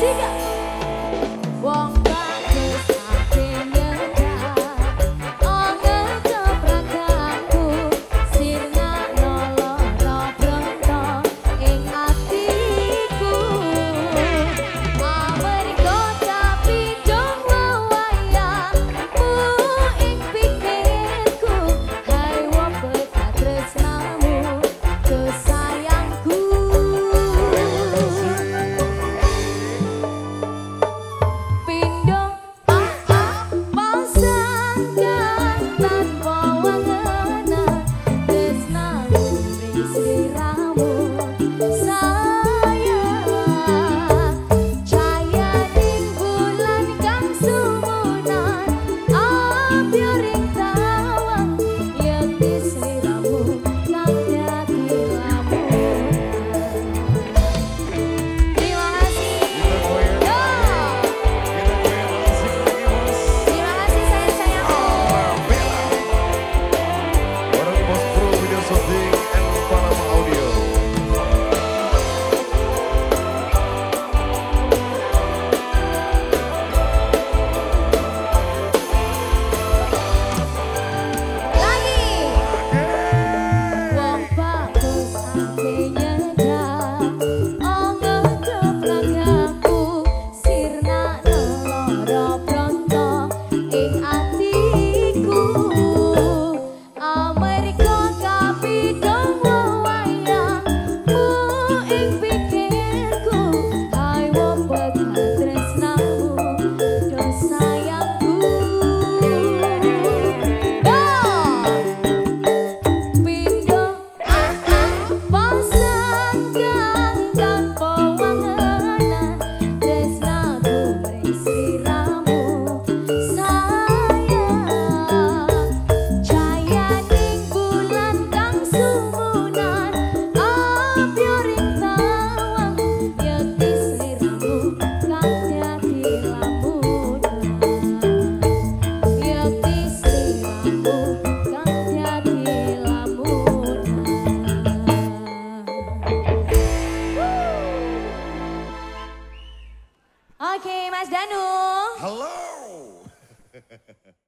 Siga!